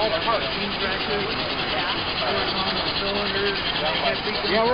all parts, interactive, yeah. horizontal cylinder. Yeah,